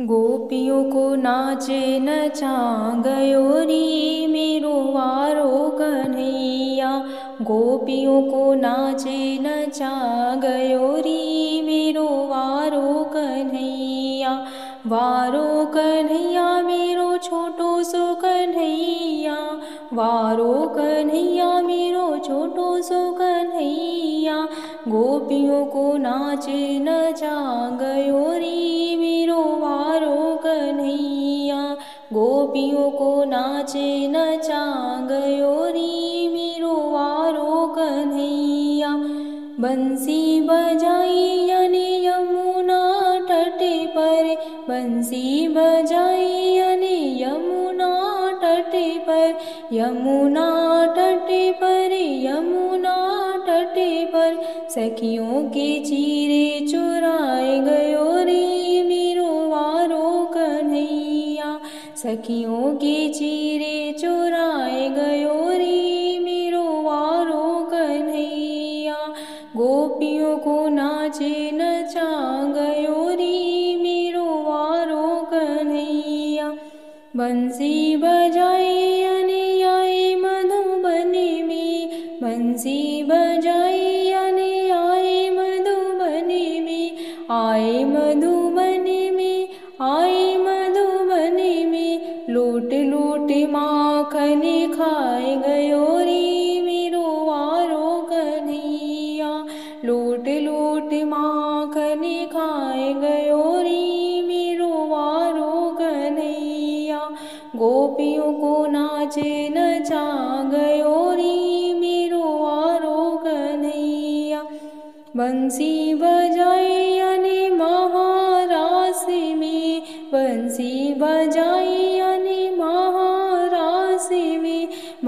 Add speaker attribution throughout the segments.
Speaker 1: गोपियों को नाचे नचा गयो मेरो वारो कन्हैया। गोपियों को नाचे नचा गयो मेरो वारो कन्हैया। वारो कन्हैया मेरो छोटो सो कन्हैया। वारो कन्हैया मेरो छोटो सो कन्हैया। गोपियों को नाचे नचा गयो री गोपियों को नाचे नचा गयो री मेरो वारो कन्हैया। बंसी बजाई अने यमुना तटे पर। बंसी बजाई अने यमुना तटे पर। यमुना तटे पर यमुना तटे पर। सखियों के चीरे चुराए गयो सखियों के चीरे चुराए गयो रे मेरो वारो कन्हैया। गोपियों को नाचे नचा गयो रे मेरो वारो कन्हैया। बंसी बजाई अने आए मधुबनी में। बंसी बजाई अने आए मधुबनी में। आए गयो रे मेरो वारो कन्हैया लूट लूट माखन खाए गयो रे मेरो गोपियों को नाचे नचा गयो रे मेरो वारो कन्हैया बंसी बजाई अने महारास में बंसी बजाई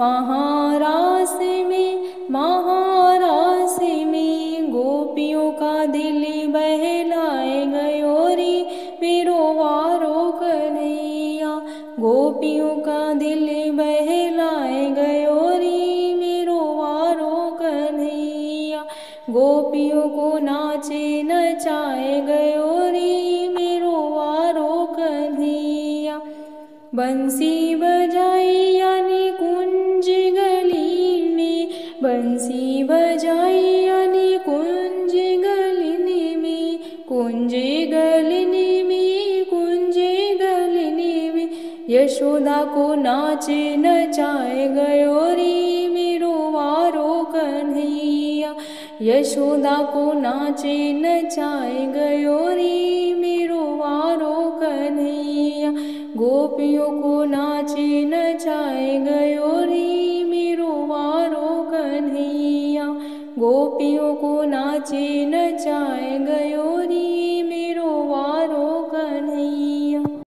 Speaker 1: महारास में महारास में गोपियों का दिल बहलाए गयो रे मेरो वारो कन्हैया गोपियों का दिल बहलाए गयो रे मेरो वारो कन्हैया गोपियों को नाचे नचाए गयो रे मेरो वारो कन्हैया बंसी बजाई यानी में यशोदा को नाचे नचाए गयो रे मेरो वारो कन्हैया। यशोदा को नाचे नचाए गयो रे मेरो वारो कन्हैया। गोपियों को नाचे नचाए गयो रे मेरो वारो कन्हैया। गोपियों को नाचे नचाए गयो